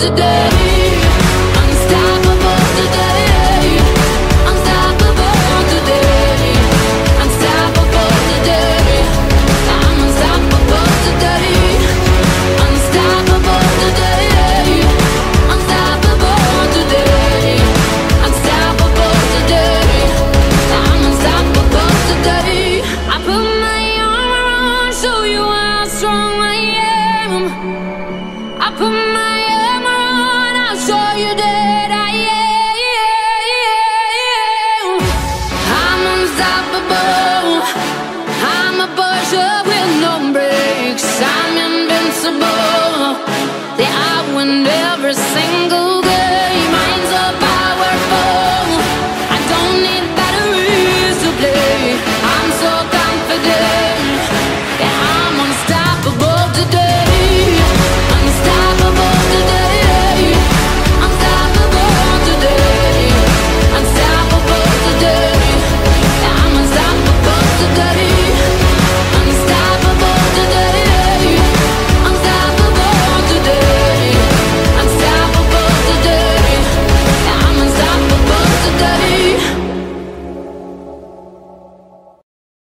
today.